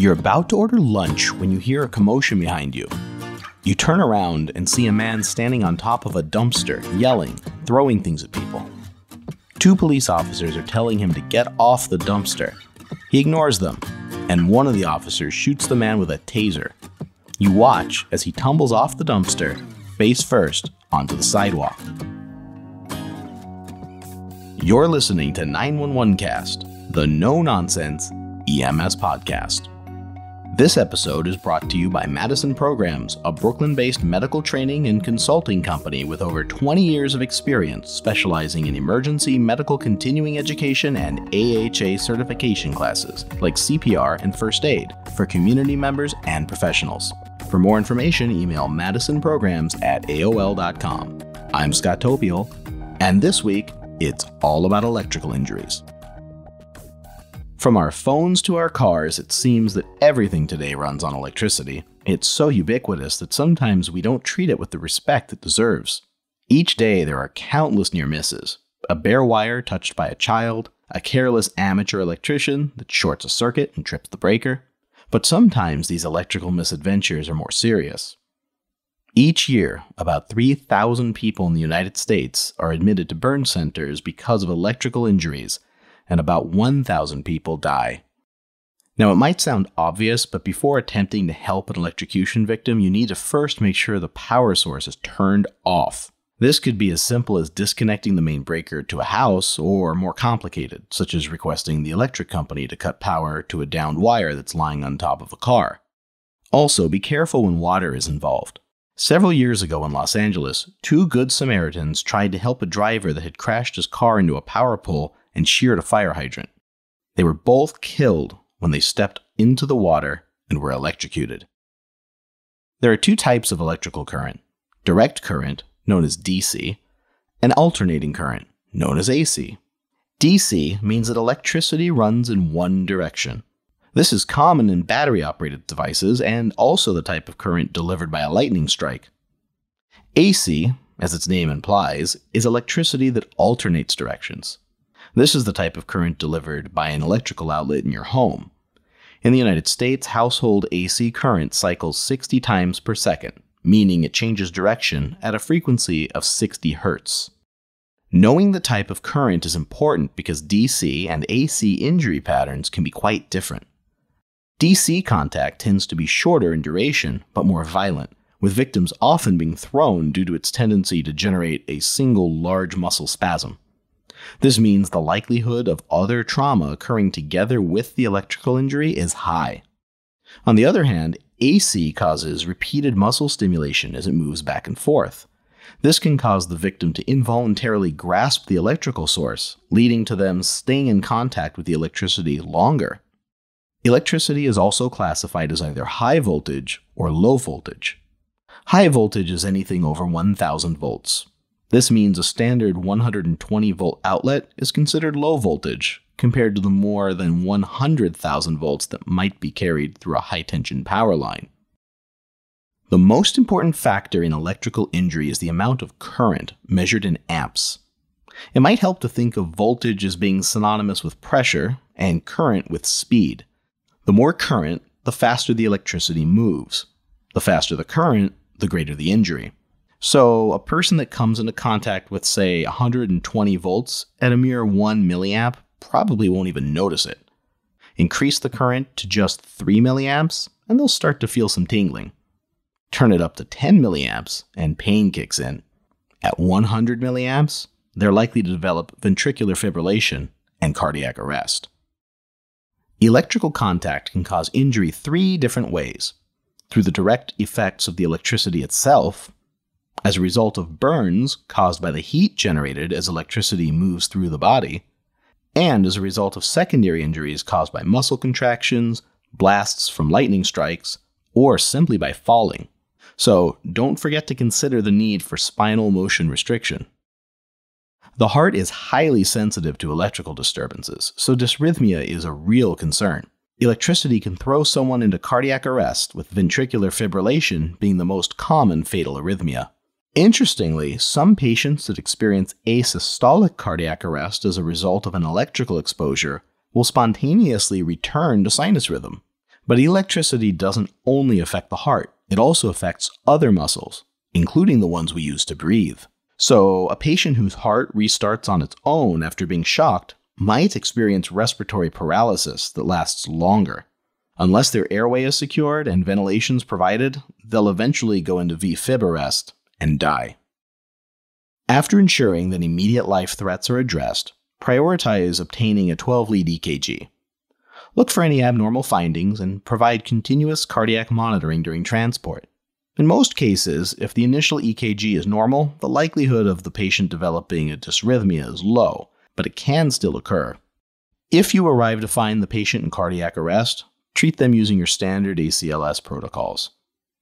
You're about to order lunch when you hear a commotion behind you. You turn around and see a man standing on top of a dumpster, yelling, throwing things at people. Two police officers are telling him to get off the dumpster. He ignores them, and one of the officers shoots the man with a taser. You watch as he tumbles off the dumpster, face first, onto the sidewalk. You're listening to 911 Cast, the no nonsense EMS podcast. This episode is brought to you by Madison Programs, a Brooklyn based medical training and consulting company with over 20 years of experience specializing in emergency medical continuing education and AHA certification classes like CPR and first aid for community members and professionals. For more information, email madisonprograms at AOL.com. I'm Scott Topiel, and this week, it's all about electrical injuries. From our phones to our cars, it seems that everything today runs on electricity. It's so ubiquitous that sometimes we don't treat it with the respect it deserves. Each day, there are countless near misses a bare wire touched by a child, a careless amateur electrician that shorts a circuit and trips the breaker. But sometimes these electrical misadventures are more serious. Each year, about 3,000 people in the United States are admitted to burn centers because of electrical injuries and about 1,000 people die. Now, it might sound obvious, but before attempting to help an electrocution victim, you need to first make sure the power source is turned off. This could be as simple as disconnecting the main breaker to a house, or more complicated, such as requesting the electric company to cut power to a downed wire that's lying on top of a car. Also, be careful when water is involved. Several years ago in Los Angeles, two Good Samaritans tried to help a driver that had crashed his car into a power pole and sheared a fire hydrant. They were both killed when they stepped into the water and were electrocuted. There are two types of electrical current direct current, known as DC, and alternating current, known as AC. DC means that electricity runs in one direction. This is common in battery operated devices and also the type of current delivered by a lightning strike. AC, as its name implies, is electricity that alternates directions. This is the type of current delivered by an electrical outlet in your home. In the United States, household AC current cycles 60 times per second, meaning it changes direction at a frequency of 60 Hz. Knowing the type of current is important because DC and AC injury patterns can be quite different. DC contact tends to be shorter in duration but more violent, with victims often being thrown due to its tendency to generate a single large muscle spasm. This means the likelihood of other trauma occurring together with the electrical injury is high. On the other hand, AC causes repeated muscle stimulation as it moves back and forth. This can cause the victim to involuntarily grasp the electrical source, leading to them staying in contact with the electricity longer. Electricity is also classified as either high voltage or low voltage. High voltage is anything over 1000 volts, this means a standard 120 volt outlet is considered low voltage compared to the more than 100,000 volts that might be carried through a high tension power line. The most important factor in electrical injury is the amount of current measured in amps. It might help to think of voltage as being synonymous with pressure and current with speed. The more current, the faster the electricity moves. The faster the current, the greater the injury. So, a person that comes into contact with, say, 120 volts at a mere 1 milliamp probably won't even notice it. Increase the current to just 3 milliamps, and they'll start to feel some tingling. Turn it up to 10 milliamps, and pain kicks in. At 100 milliamps, they're likely to develop ventricular fibrillation and cardiac arrest. Electrical contact can cause injury three different ways through the direct effects of the electricity itself, as a result of burns caused by the heat generated as electricity moves through the body, and as a result of secondary injuries caused by muscle contractions, blasts from lightning strikes, or simply by falling. So don't forget to consider the need for spinal motion restriction. The heart is highly sensitive to electrical disturbances, so dysrhythmia is a real concern. Electricity can throw someone into cardiac arrest, with ventricular fibrillation being the most common fatal arrhythmia. Interestingly, some patients that experience asystolic cardiac arrest as a result of an electrical exposure will spontaneously return to sinus rhythm. But electricity doesn't only affect the heart, it also affects other muscles, including the ones we use to breathe. So, a patient whose heart restarts on its own after being shocked might experience respiratory paralysis that lasts longer. Unless their airway is secured and ventilation is provided, they'll eventually go into VFib arrest and die. After ensuring that immediate life threats are addressed, prioritize obtaining a 12 lead EKG. Look for any abnormal findings and provide continuous cardiac monitoring during transport. In most cases, if the initial EKG is normal, the likelihood of the patient developing a dysrhythmia is low, but it can still occur. If you arrive to find the patient in cardiac arrest, treat them using your standard ACLS protocols.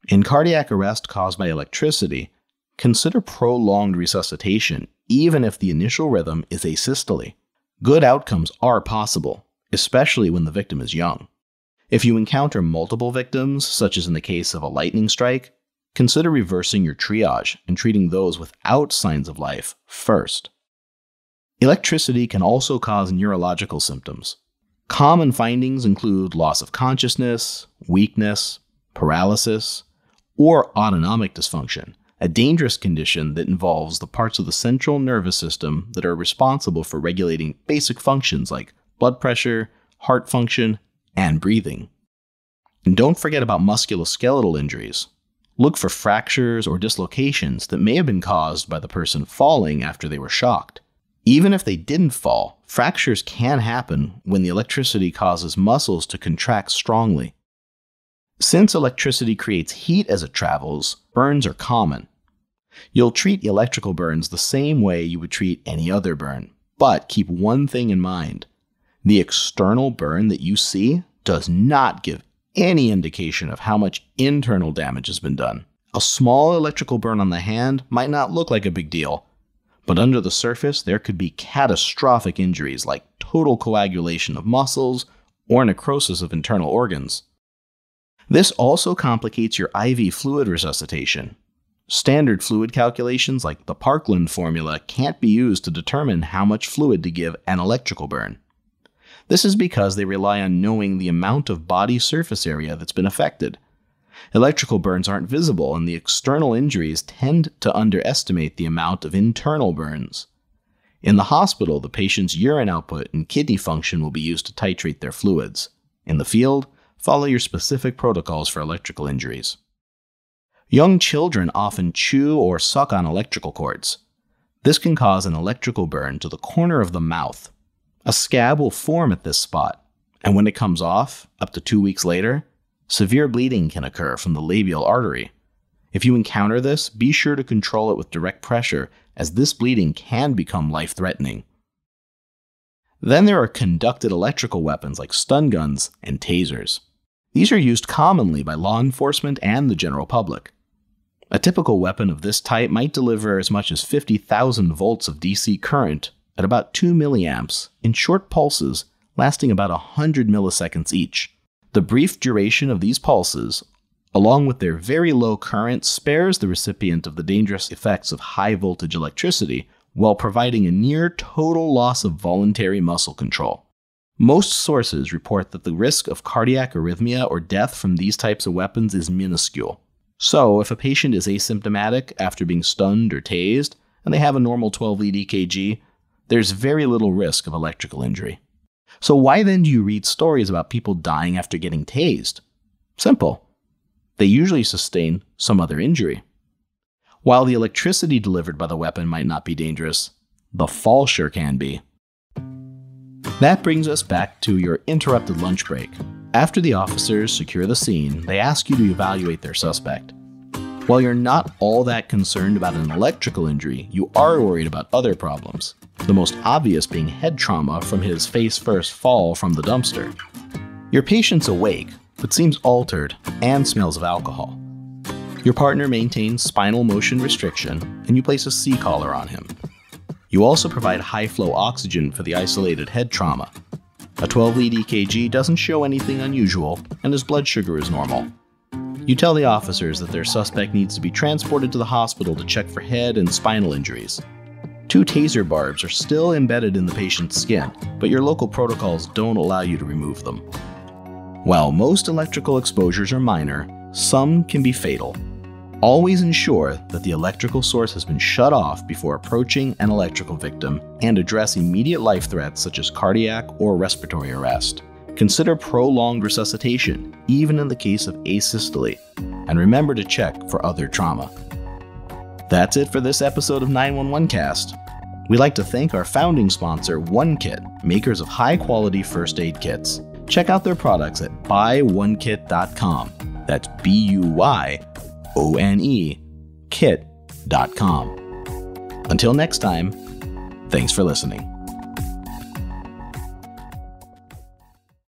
In cardiac arrest caused by electricity, consider prolonged resuscitation even if the initial rhythm is asystole. Good outcomes are possible, especially when the victim is young. If you encounter multiple victims, such as in the case of a lightning strike, consider reversing your triage and treating those without signs of life first. Electricity can also cause neurological symptoms. Common findings include loss of consciousness, weakness, paralysis, or autonomic dysfunction, a dangerous condition that involves the parts of the central nervous system that are responsible for regulating basic functions like blood pressure, heart function, and breathing. And don't forget about musculoskeletal injuries. Look for fractures or dislocations that may have been caused by the person falling after they were shocked. Even if they didn't fall, fractures can happen when the electricity causes muscles to contract strongly. Since electricity creates heat as it travels, burns are common. You'll treat electrical burns the same way you would treat any other burn, but keep one thing in mind the external burn that you see does not give any indication of how much internal damage has been done. A small electrical burn on the hand might not look like a big deal, but under the surface, there could be catastrophic injuries like total coagulation of muscles or necrosis of internal organs. This also complicates your IV fluid resuscitation. Standard fluid calculations like the Parkland formula can't be used to determine how much fluid to give an electrical burn. This is because they rely on knowing the amount of body surface area that's been affected. Electrical burns aren't visible, and the external injuries tend to underestimate the amount of internal burns. In the hospital, the patient's urine output and kidney function will be used to titrate their fluids. In the field, follow your specific protocols for electrical injuries. Young children often chew or suck on electrical cords. This can cause an electrical burn to the corner of the mouth, a scab will form at this spot, and when it comes off, up to two weeks later, severe bleeding can occur from the labial artery. If you encounter this, be sure to control it with direct pressure, as this bleeding can become life threatening. Then there are conducted electrical weapons like stun guns and tasers. These are used commonly by law enforcement and the general public. A typical weapon of this type might deliver as much as 50,000 volts of DC current at about 2 milliamps in short pulses lasting about 100 milliseconds each. The brief duration of these pulses, along with their very low current, spares the recipient of the dangerous effects of high voltage electricity while providing a near total loss of voluntary muscle control. Most sources report that the risk of cardiac arrhythmia or death from these types of weapons is minuscule. So, if a patient is asymptomatic after being stunned or tased, and they have a normal 12 lead EKG, there's very little risk of electrical injury. So, why then do you read stories about people dying after getting tased? Simple. They usually sustain some other injury. While the electricity delivered by the weapon might not be dangerous, the fall sure can be. That brings us back to your interrupted lunch break. After the officers secure the scene, they ask you to evaluate their suspect. While you're not all that concerned about an electrical injury, you are worried about other problems the most obvious being head trauma from his face first fall from the dumpster. Your patient's awake, but seems altered and smells of alcohol. Your partner maintains spinal motion restriction, and you place a C collar on him. You also provide high flow oxygen for the isolated head trauma. A 12 lead EKG doesn't show anything unusual, and his blood sugar is normal. You tell the officers that their suspect needs to be transported to the hospital to check for head and spinal injuries. Two taser barbs are still embedded in the patient's skin, but your local protocols don't allow you to remove them. While most electrical exposures are minor, some can be fatal. Always ensure that the electrical source has been shut off before approaching an electrical victim and address immediate life threats such as cardiac or respiratory arrest. Consider prolonged resuscitation, even in the case of asystole, and remember to check for other trauma. That's it for this episode of 911 Cast. We'd like to thank our founding sponsor, OneKit, makers of high quality first aid kits. Check out their products at buyonekit.com. That's B U Y O N E kit.com. Until next time, thanks for listening.